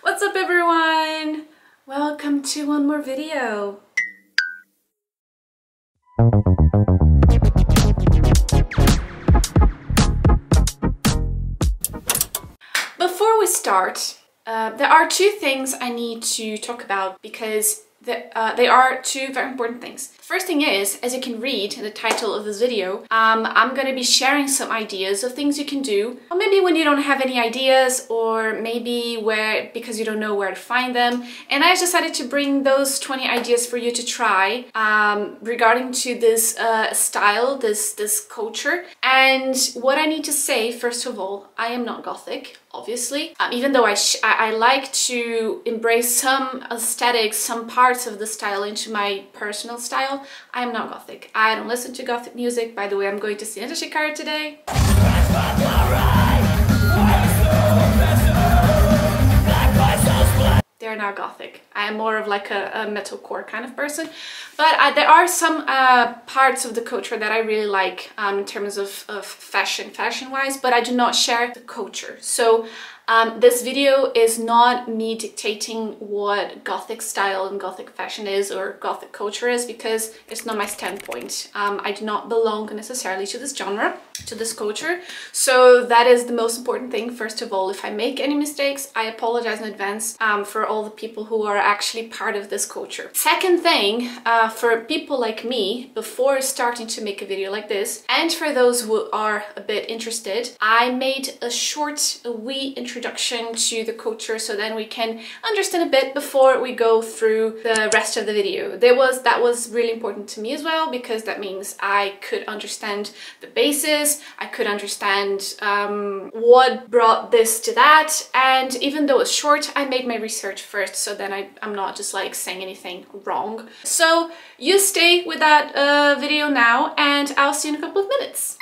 What's up everyone? Welcome to one more video. Before we start, uh, there are two things I need to talk about because the, uh, they are two very important things. First thing is, as you can read in the title of this video, um, I'm gonna be sharing some ideas of things you can do, or maybe when you don't have any ideas, or maybe where because you don't know where to find them. And I decided to bring those 20 ideas for you to try um, regarding to this uh, style, this this culture. And what I need to say, first of all, I am not gothic obviously. Um, even though I, I, I like to embrace some aesthetics, some parts of the style into my personal style, I am not gothic. I don't listen to gothic music. By the way, I'm going to see Ciência Shikara today. they're not gothic. I am more of like a, a metalcore kind of person. But uh, there are some uh, parts of the culture that I really like um, in terms of, of fashion, fashion-wise, but I do not share the culture. So um, this video is not me dictating what gothic style and gothic fashion is or gothic culture is because it's not my standpoint. Um, I do not belong necessarily to this genre, to this culture. So that is the most important thing. First of all, if I make any mistakes, I apologize in advance um, for all the people who are actually part of this culture. Second thing, uh, for people like me, before starting to make a video like this, and for those who are a bit interested, I made a short, a wee introduction introduction to the culture so then we can understand a bit before we go through the rest of the video. There was That was really important to me as well because that means I could understand the basis, I could understand um, what brought this to that and even though it's short I made my research first so then I, I'm not just like saying anything wrong. So you stay with that uh, video now and I'll see you in a couple of minutes.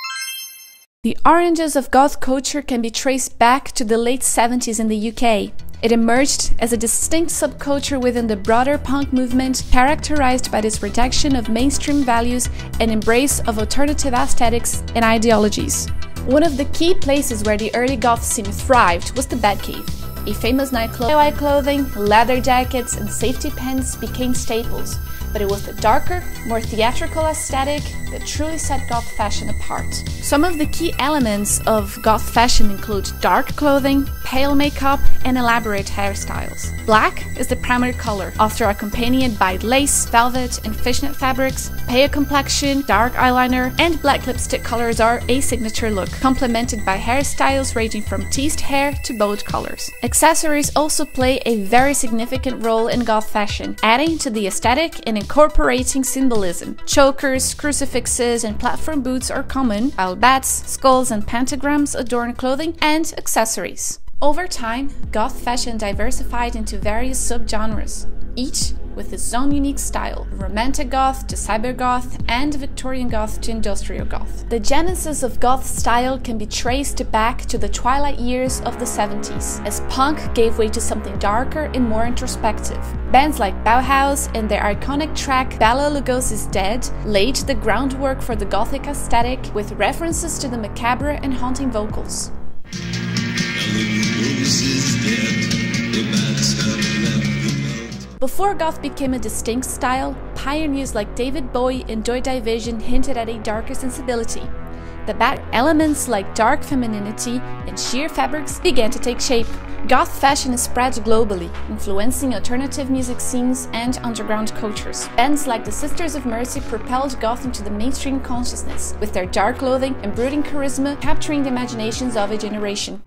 The oranges of goth culture can be traced back to the late 70s in the UK. It emerged as a distinct subculture within the broader punk movement, characterized by this rejection of mainstream values and embrace of alternative aesthetics and ideologies. One of the key places where the early goth scene thrived was the Batcave. A famous nightclub, clothing, leather jackets, and safety pants became staples, but it was the darker, more theatrical aesthetic that truly set goth fashion apart. Some of the key elements of goth fashion include dark clothing, pale makeup, and elaborate hairstyles. Black is the primary color, often accompanied by lace, velvet, and fishnet fabrics. Pale complexion, dark eyeliner, and black lipstick colors are a signature look, complemented by hairstyles ranging from teased hair to bold colors. Accessories also play a very significant role in goth fashion, adding to the aesthetic and incorporating symbolism. Chokers, crucifixes, and platform boots are common, while bats, skulls, and pentagrams adorn clothing and accessories. Over time, goth fashion diversified into various subgenres, each with its own unique style, romantic goth to cyber goth and Victorian goth to industrial goth. The genesis of goth style can be traced back to the twilight years of the 70s, as punk gave way to something darker and more introspective. Bands like Bauhaus and their iconic track Bela Lugosi's Dead laid the groundwork for the gothic aesthetic with references to the macabre and haunting vocals. Before goth became a distinct style, pioneers like David Bowie and Joy Division hinted at a darker sensibility. The bad elements like dark femininity and sheer fabrics began to take shape. Goth fashion spread globally, influencing alternative music scenes and underground cultures. Bands like the Sisters of Mercy propelled goth into the mainstream consciousness, with their dark clothing and brooding charisma capturing the imaginations of a generation.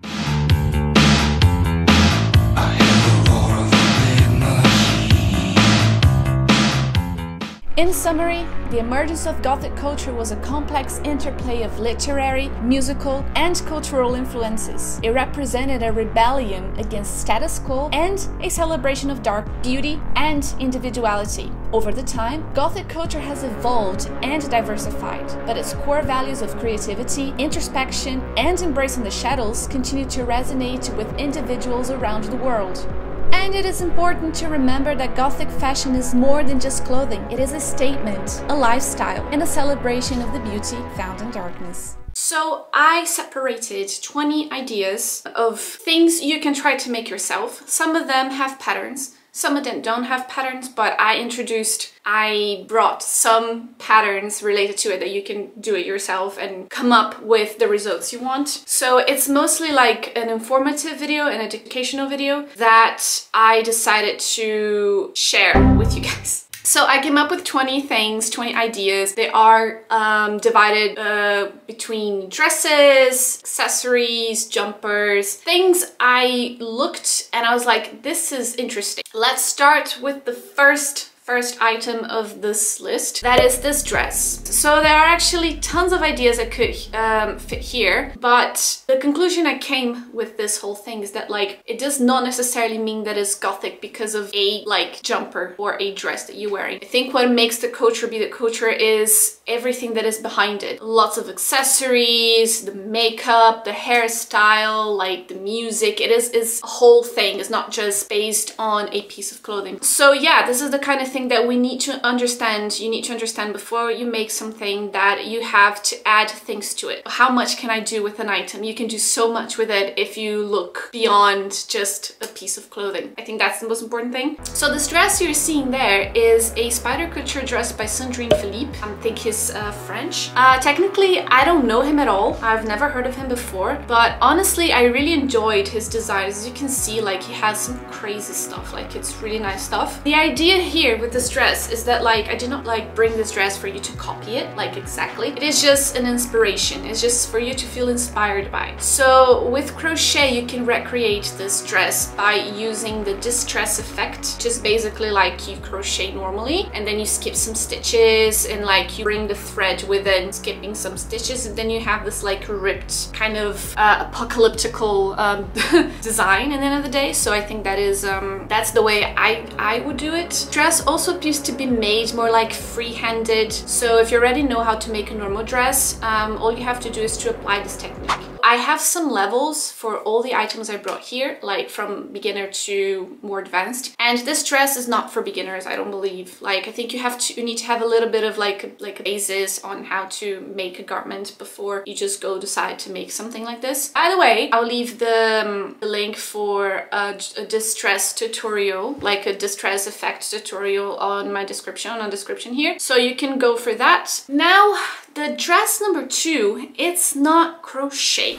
In summary, the emergence of Gothic culture was a complex interplay of literary, musical, and cultural influences. It represented a rebellion against status quo and a celebration of dark beauty and individuality. Over the time, Gothic culture has evolved and diversified, but its core values of creativity, introspection, and embracing the shadows continue to resonate with individuals around the world. And it is important to remember that Gothic fashion is more than just clothing. It is a statement, a lifestyle, and a celebration of the beauty found in darkness. So I separated 20 ideas of things you can try to make yourself. Some of them have patterns, some of them don't have patterns, but I introduced, I brought some patterns related to it that you can do it yourself and come up with the results you want. So it's mostly like an informative video, an educational video that I decided to share with you guys. So I came up with 20 things, 20 ideas. They are um, divided uh, between dresses, accessories, jumpers, things I looked and I was like, this is interesting. Let's start with the first first item of this list. That is this dress. So there are actually tons of ideas that could um, fit here, but the conclusion I came with this whole thing is that like, it does not necessarily mean that it's gothic because of a like jumper or a dress that you're wearing. I think what makes the couture be the couture is everything that is behind it. Lots of accessories, the makeup, the hairstyle, like the music. It is, is a whole thing. It's not just based on a piece of clothing. So yeah, this is the kind of thing that we need to understand. You need to understand before you make something that you have to add things to it. How much can I do with an item? You can do so much with it if you look beyond just a piece of clothing. I think that's the most important thing. So this dress you're seeing there is a spider couture dress by Sandrine Philippe. I think he's uh, French. Uh, technically, I don't know him at all. I've never heard of him before, but honestly, I really enjoyed his designs. As you can see, like he has some crazy stuff. Like it's really nice stuff. The idea here with this dress is that like I did not like bring this dress for you to copy it like exactly. It is just an inspiration. It's just for you to feel inspired by. So with crochet you can recreate this dress by using the distress effect. Just basically like you crochet normally and then you skip some stitches and like you bring the thread within skipping some stitches and then you have this like ripped kind of uh, apocalyptical um, design in the end of the day. So I think that is um, that's the way I, I would do it. Dress also appears to be made more like free-handed. So if you already know how to make a normal dress, um, all you have to do is to apply this technique. I have some levels for all the items I brought here, like from beginner to more advanced. And this dress is not for beginners, I don't believe. Like, I think you have to, you need to have a little bit of like, like a basis on how to make a garment before you just go decide to make something like this. By the way, I'll leave the, um, link for a, a distress tutorial, like a distress effect tutorial on my description, on description here. So you can go for that. Now, the dress number two, it's not crochet.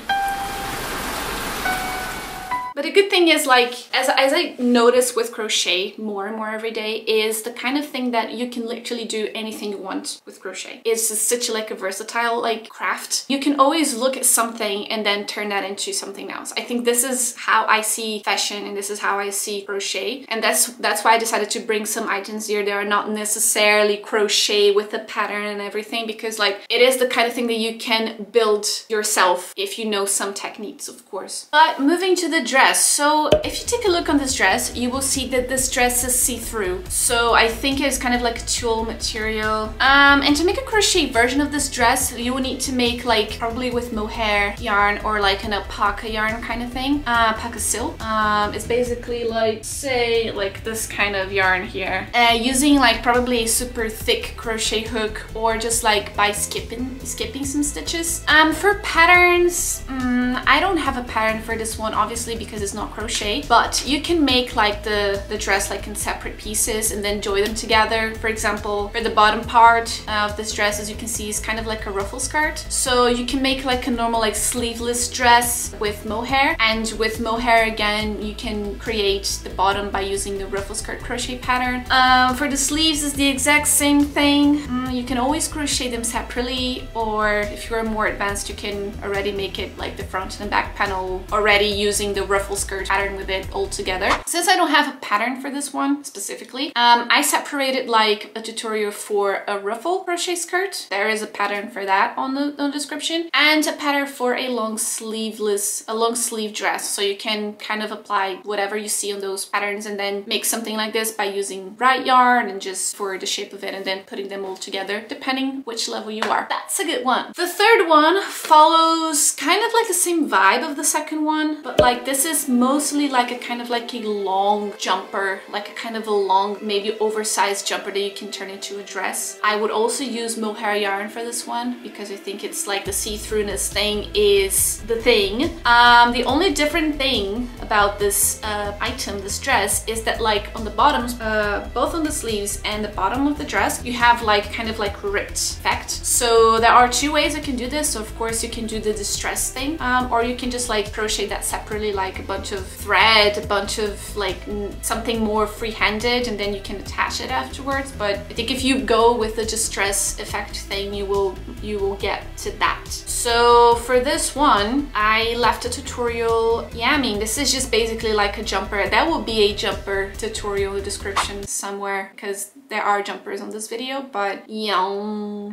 But the good thing is like, as, as I notice with crochet more and more every day, is the kind of thing that you can literally do anything you want with crochet. It's such like a versatile like craft. You can always look at something and then turn that into something else. I think this is how I see fashion and this is how I see crochet. And that's that's why I decided to bring some items here that are not necessarily crochet with a pattern and everything because like it is the kind of thing that you can build yourself if you know some techniques of course. But moving to the dress dress. So if you take a look on this dress, you will see that this dress is see-through. So I think it's kind of like a tulle material. Um, and to make a crochet version of this dress, you will need to make like probably with mohair yarn or like an alpaca yarn kind of thing. Uh, alpaca silk. Um, it's basically like, say, like this kind of yarn here. Uh, using like probably a super thick crochet hook or just like by skipping skipping some stitches. Um, for patterns, um, I don't have a pattern for this one, obviously, because because it's not crochet but you can make like the the dress like in separate pieces and then join them together. For example for the bottom part of this dress as you can see is kind of like a ruffle skirt. So you can make like a normal like sleeveless dress with mohair and with mohair again you can create the bottom by using the ruffle skirt crochet pattern. Um, for the sleeves is the exact same thing. Mm, you can always crochet them separately or if you're more advanced you can already make it like the front and back panel already using the ruffle ruffle skirt pattern with it all together. Since I don't have a pattern for this one specifically, um, I separated like a tutorial for a ruffle crochet skirt. There is a pattern for that on the, on the description and a pattern for a long sleeveless, a long sleeve dress. So you can kind of apply whatever you see on those patterns and then make something like this by using bright yarn and just for the shape of it and then putting them all together depending which level you are. That's a good one. The third one follows kind of like the same vibe of the second one, but like this is is mostly like a kind of like a long jumper, like a kind of a long, maybe oversized jumper that you can turn into a dress. I would also use mohair yarn for this one because I think it's like the see-throughness thing is the thing. Um, the only different thing about this uh, item, this dress, is that like on the bottoms, uh, both on the sleeves and the bottom of the dress, you have like kind of like ripped effect. So there are two ways you can do this. So of course you can do the distress thing um, or you can just like crochet that separately like a bunch of thread, a bunch of like something more free-handed and then you can attach it afterwards. But I think if you go with the distress effect thing, you will you will get to that. So for this one, I left a tutorial. Mean, this is just basically like a jumper. That will be a jumper tutorial description somewhere because there are jumpers on this video, but yeah.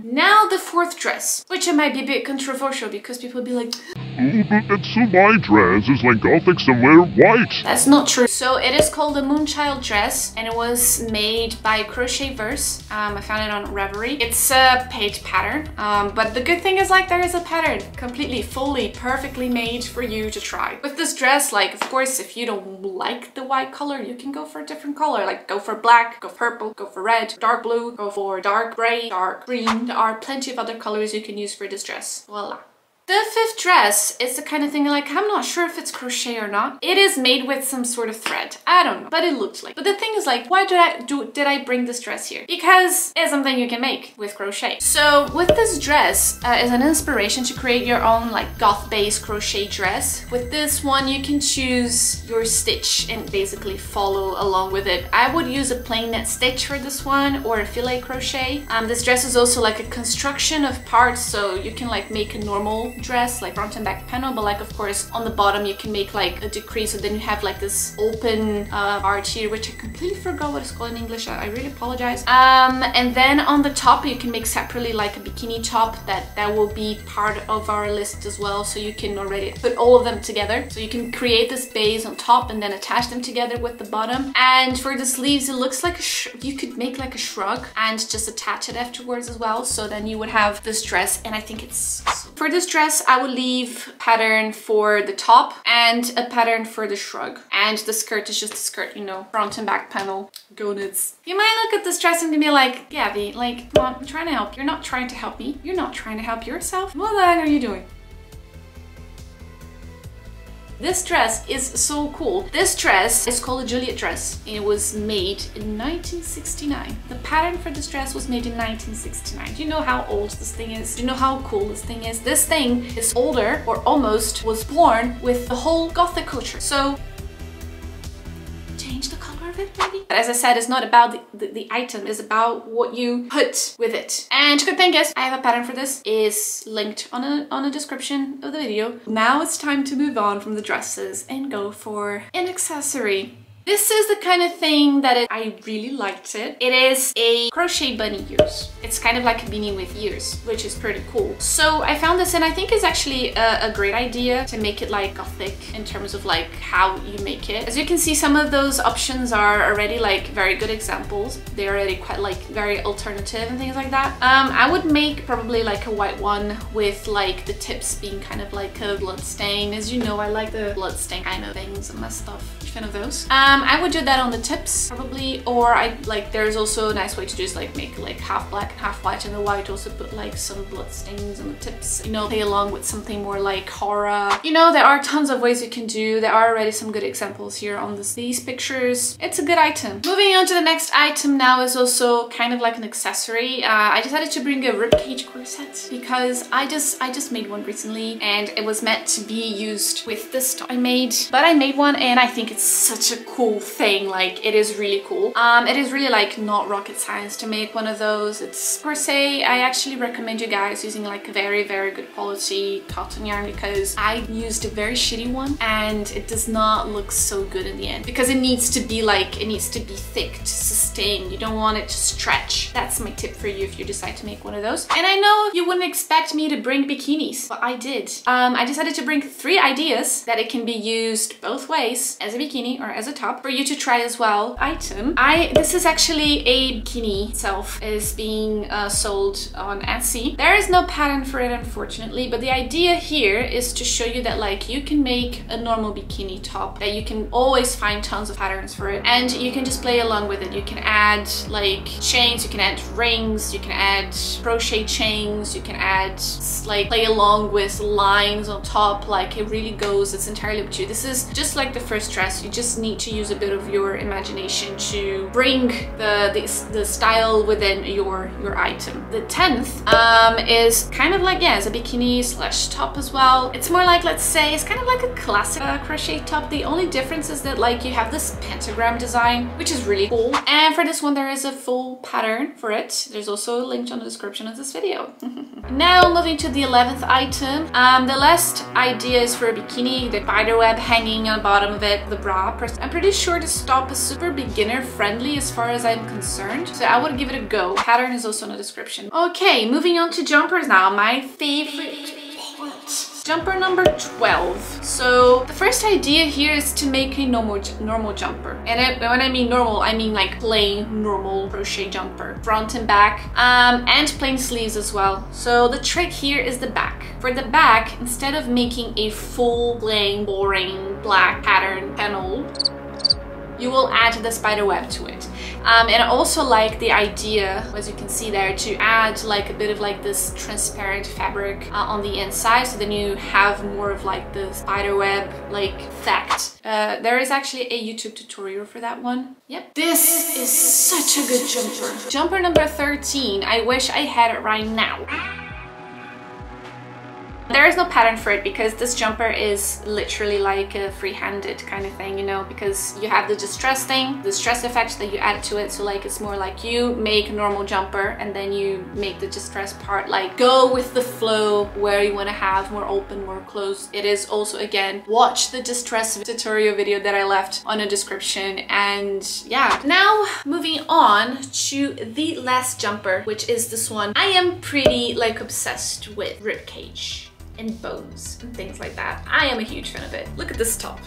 Now the fourth dress, which it might be a bit controversial because people will be like, Oh, but that's so my dress is like gothic somewhere white. That's not true. So it is called the Moonchild dress and it was made by Crochet Verse. Um, I found it on Ravelry. It's a page pattern, um, but the good thing is like there is a pattern completely, fully, perfectly made for you to try. With this dress, like of course, if you don't like the white color, you can go for a different color. Like go for black, go purple, go for red, dark blue, go for dark gray, dark green. There are plenty of other colors you can use for this dress. Voila. The fifth dress is the kind of thing like, I'm not sure if it's crochet or not. It is made with some sort of thread. I don't know, but it looks like. But the thing is like, why did I do, did I bring this dress here? Because it's something you can make with crochet. So with this dress uh, as an inspiration to create your own like goth based crochet dress. With this one, you can choose your stitch and basically follow along with it. I would use a plain net stitch for this one or a filet crochet. Um, this dress is also like a construction of parts, so you can like make a normal dress like front and back panel but like of course on the bottom you can make like a decrease so then you have like this open uh, arch here which I completely forgot what it's called in English. I, I really apologize. Um, and then on the top you can make separately like a bikini top that that will be part of our list as well so you can already put all of them together. So you can create this base on top and then attach them together with the bottom. And for the sleeves it looks like you could make like a shrug and just attach it afterwards as well so then you would have this dress and I think it's for this dress I would leave pattern for the top and a pattern for the shrug. And the skirt is just a skirt, you know, front and back panel. Go nuts. You might look at this dress and be like, Gabby, like, I'm trying to help. You're not trying to help me. You're not trying to help yourself. What the heck are you doing? This dress is so cool. This dress is called a Juliet dress. It was made in 1969. The pattern for this dress was made in 1969. Do you know how old this thing is? Do you know how cool this thing is? This thing is older or almost was born with the whole gothic culture. So change the color of it maybe? But as I said, it's not about the, the, the, item, it's about what you put with it. And good thing is, I have a pattern for this, is linked on a, on a description of the video. Now it's time to move on from the dresses and go for an accessory. This is the kind of thing that it, I really liked it. It is a crochet bunny ears. It's kind of like a beanie with ears, which is pretty cool. So I found this and I think it's actually a, a great idea to make it like gothic in terms of like how you make it. As you can see, some of those options are already like very good examples. They're already quite like very alternative and things like that. Um, I would make probably like a white one with like the tips being kind of like a blood stain. As you know, I like the blood stain kind of things and my stuff. Fan of those. Um, I would do that on the tips probably, or I like there's also a nice way to just like make like half black and half white and the white also put like some blood stains on the tips. You know, play along with something more like horror. You know, there are tons of ways you can do. There are already some good examples here on this, these pictures. It's a good item. Moving on to the next item now is also kind of like an accessory. Uh, I decided to bring a ribcage corset because I just I just made one recently and it was meant to be used with this top I made. But I made one and I think it's such a cool thing like it is really cool. Um it is really like not rocket science to make one of those. It's per se i actually recommend you guys using like a very very good quality cotton yarn because i used a very shitty one and it does not look so good in the end because it needs to be like it needs to be thick to sustain. You don't want it to stretch. That's my tip for you if you decide to make one of those. And i know you wouldn't expect me to bring bikinis but i did. Um i decided to bring three ideas that it can be used both ways as a bikini or as a top for you to try as well. Item. I This is actually a bikini itself is being uh, sold on Etsy. There is no pattern for it unfortunately, but the idea here is to show you that like you can make a normal bikini top that you can always find tons of patterns for it and you can just play along with it. You can add like chains, you can add rings, you can add crochet chains, you can add like play along with lines on top like it really goes, it's entirely up to you. This is just like the first dress, you just need to use a bit of your imagination to bring the, the, the style within your, your item. The 10th um, is kind of like, yeah, it's a bikini slash top as well. It's more like, let's say, it's kind of like a classic uh, crochet top. The only difference is that like you have this pentagram design, which is really cool. And for this one, there is a full pattern for it. There's also a link on the description of this video. now moving to the 11th item. Um, the last idea is for a bikini, the spider web hanging on the bottom of it, the bra. I'm pretty sure this top is super beginner friendly as far as I'm concerned. So I would give it a go. Pattern is also in the description. Okay, moving on to jumpers now. My favorite Jumper number 12. So the first idea here is to make a normal normal jumper. And when I mean normal, I mean like plain normal crochet jumper. Front and back. Um, and plain sleeves as well. So the trick here is the back. For the back, instead of making a full plain boring black pattern panel, you will add the spider web to it. Um, and I also like the idea, as you can see there, to add like a bit of like this transparent fabric uh, on the inside so then you have more of like the spider web like effect. Uh, there is actually a YouTube tutorial for that one. Yep. This is such a good jumper. Jumper number 13. I wish I had it right now. There is no pattern for it because this jumper is literally like a free-handed kind of thing, you know, because you have the distress thing, the stress effect that you add to it. So like it's more like you make a normal jumper and then you make the distress part like go with the flow where you want to have more open, more closed. It is also again, watch the distress tutorial video that I left on the description and yeah. Now moving on to the last jumper, which is this one. I am pretty like obsessed with ribcage and bones and things like that. I am a huge fan of it. Look at this top.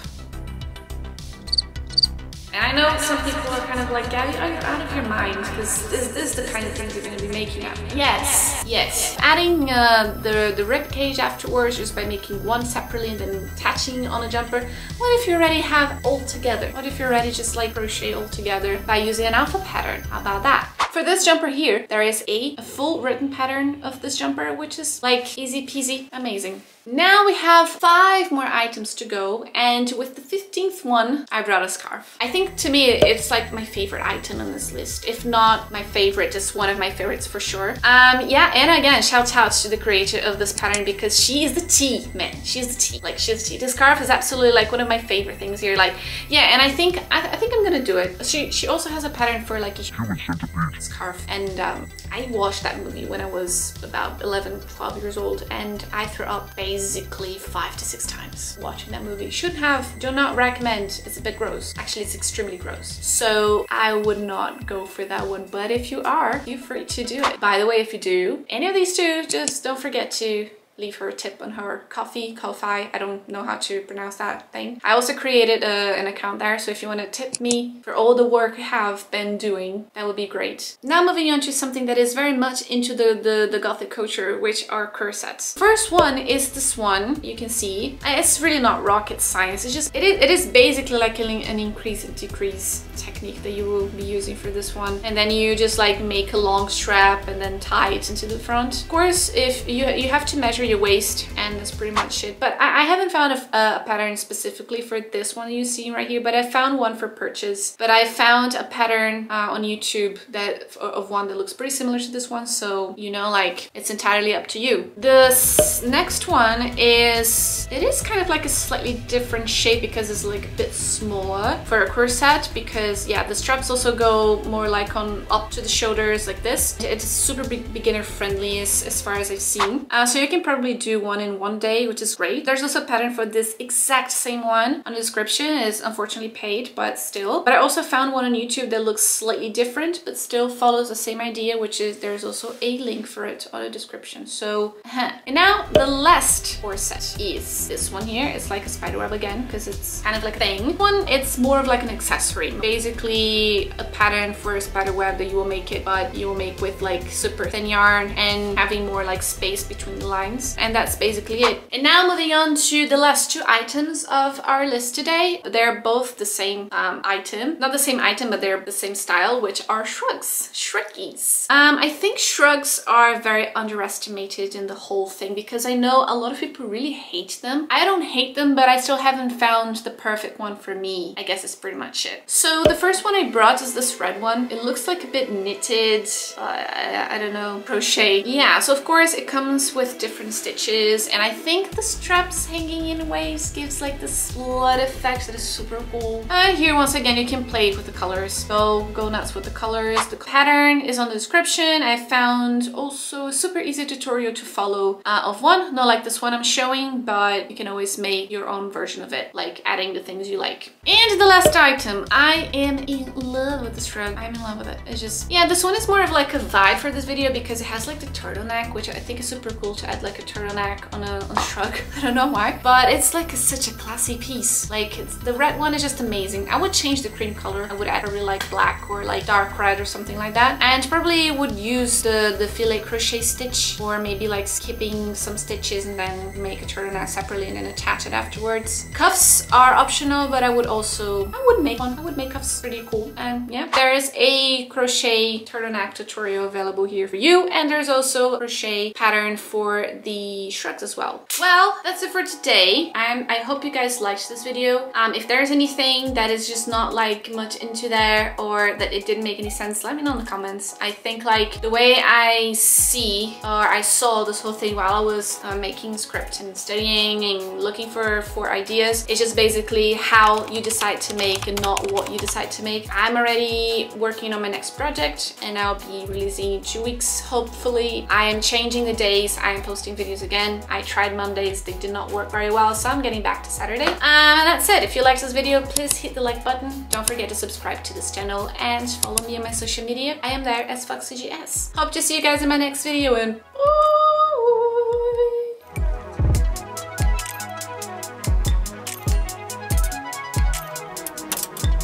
And I know some people are kind of like, Gabby, are you out of your mind? Because this, this, is the kind of things you're going to be making up. Yes, yes. Adding uh, the, the rib cage afterwards just by making one separately and then attaching on a jumper. What if you already have all together? What if you already just like crochet all together by using an alpha pattern? How about that? For this jumper here, there is a, full written pattern of this jumper, which is like easy peasy, amazing. Now we have five more items to go and with the 15th one I brought a scarf. I think to me it's like my favorite item on this list. If not my favorite, just one of my favorites for sure. Um, yeah, and again, shout out to the creator of this pattern because she is the tea, man. She's the tea, like she's the tea. This scarf is absolutely like one of my favorite things here. Like, yeah, and I think I, I think I'm gonna do it. She she also has a pattern for like a human centipede scarf and um, I watched that movie when I was about 11, 12 years old and I threw up basically five to six times watching that movie. Should have, do not recommend, it's a bit gross. Actually, it's extremely gross. So I would not go for that one, but if you are, you're free to do it. By the way, if you do any of these two, just don't forget to leave her a tip on her coffee, Ko-fi. I don't know how to pronounce that thing. I also created a, uh, an account there, so if you want to tip me for all the work I have been doing, that would be great. Now moving on to something that is very much into the, the, the gothic culture, which are corsets. First one is this one, you can see. It's really not rocket science, it's just, it is, it is basically like an increase and decrease technique that you will be using for this one. And then you just like make a long strap and then tie it into the front. Of course, if you, you have to measure your waist and that's pretty much it. But I, I haven't found a, a, pattern specifically for this one you see right here, but I found one for purchase. But I found a pattern uh, on YouTube that of one that looks pretty similar to this one. So, you know, like it's entirely up to you. This next one is, it is kind of like a slightly different shape because it's like a bit smaller for a corset because yeah, the straps also go more like on up to the shoulders like this. It's super beginner friendly as, as far as I've seen. Uh, so you can probably do one in one day, which is great. There's also a pattern for this exact same one on the description. is unfortunately paid, but still. But I also found one on YouTube that looks slightly different, but still follows the same idea, which is there's also a link for it on the description. So, and now the last corset is this one here. It's like a spider web again, because it's kind of like a thing. One, it's more of like an accessory. Basically a pattern for a spider web that you will make it, but you will make with like super thin yarn and having more like space between the lines. And that's basically it. And now moving on to the last two items of our list today. They're both the same um, item. Not the same item, but they're the same style, which are shrugs, shruggies. Um, I think shrugs are very underestimated in the whole thing because I know a lot of people really hate them. I don't hate them, but I still haven't found the perfect one for me. I guess it's pretty much it. So the first one I brought is this red one. It looks like a bit knitted, uh, I, I don't know, crochet. Yeah, so of course it comes with different stitches and I think the straps hanging in waves gives like this slut effect that is super cool. And here once again you can play with the colors. So go nuts with the colors. The pattern is on the description. I found also a super easy tutorial to follow uh, of one. Not like this one I'm showing, but you can always make your own version of it, like adding the things you like. And the last item. I am in love with this rug. I'm in love with it. It's just, yeah, this one is more of like a vibe for this video because it has like the turtleneck, which I think is super cool to add like a turtleneck on a, on a shrug. I don't know why, but it's like a, such a classy piece. Like it's the red one is just amazing. I would change the cream color. I would add probably like black or like dark red or something like that. And probably would use the, the filet crochet stitch or maybe like skipping some stitches and then make a turtleneck separately and then attach it afterwards. Cuffs are optional, but I would also, I would make one. I would make cuffs pretty cool. And yeah, there is a crochet turtleneck tutorial available here for you. And there's also crochet pattern for the shrugs as well. Well, that's it for today. I'm, I hope you guys liked this video. Um, if there's anything that is just not like much into there or that it didn't make any sense, let me know in the comments. I think like the way I see or I saw this whole thing while I was uh, making script and studying and looking for, for ideas, it's just basically how you decide to make and not what you decide to make. I'm already working on my next project and I'll be releasing in two weeks, hopefully. I am changing the days I am posting videos again. I tried Mondays, they did not work very well, so I'm getting back to Saturday. And that's it. If you liked this video, please hit the like button. Don't forget to subscribe to this channel and follow me on my social media. I am there as FoxxieGS. Hope to see you guys in my next video and!